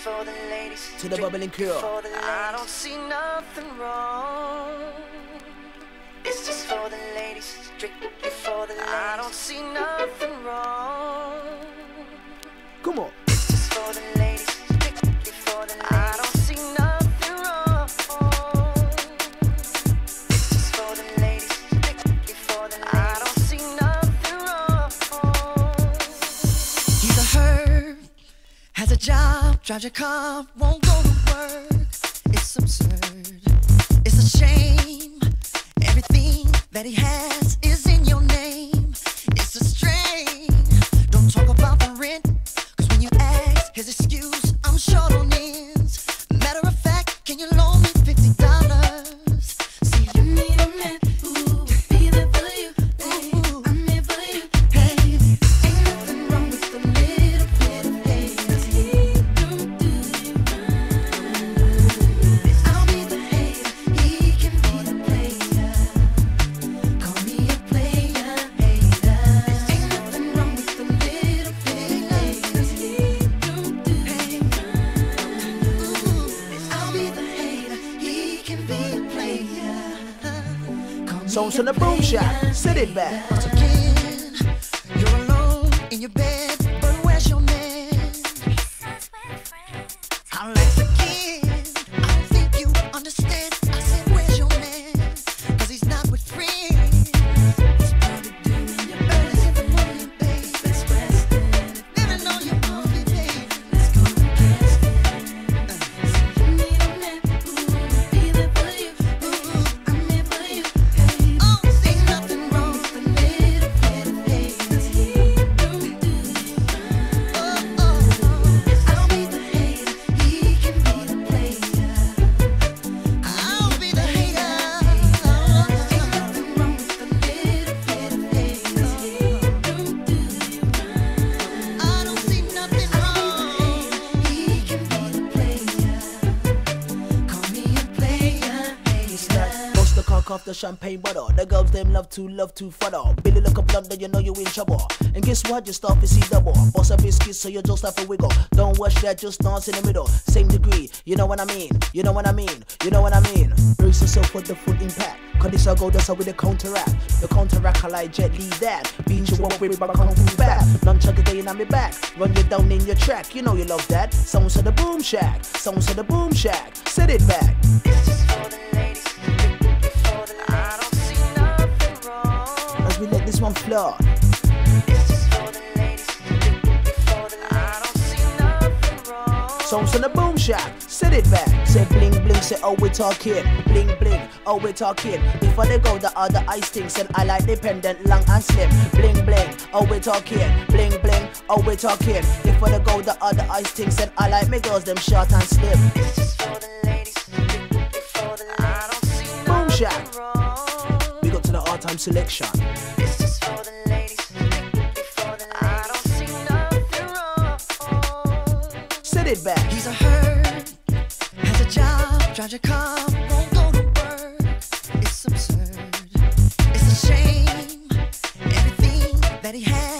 for the ladies. To the bubbling crew. For the ladies. I don't see nothing wrong. It's just for the ladies, strictly for the ladies. I don't see drives your car, won't go to work. It's absurd. It's a shame. Everything that he has is A on the boom shack. Sit it back. you're alone in your bed, the champagne bottle. The girls them love to love to fuddle. Billy look up London, you know you in trouble. And guess what? You start to see double. Boss a biscuit, so you just have to wiggle. Don't watch that, just dance in the middle. Same degree, you know what I mean? You know what I mean? You know what I mean? Brace yourself for the full impact. Cause this I go, that's how with the counteract. The counteract, I like Jet Li that. Beat you up with my kung fu back. Nunchuck again on me back. Run you down in your track, you know you love that. Sounds of the boom shack. Sounds of the boom shack. Set it back. For the ladies, nothing wrong. Songs on the boom shack, set it back. Say bling bling, say oh we talking. Bling bling, oh we talking. Before they go the other ice things, and I like dependent, long and slim. Bling bling, oh we talking. Bling bling, oh we talking. Before they go the other ice things, and I like me girls them short and slim. It's just wrong. Set it back. He's a herb, has a job, drives your car, won't go to work. It's absurd. It's a shame. Everything that he has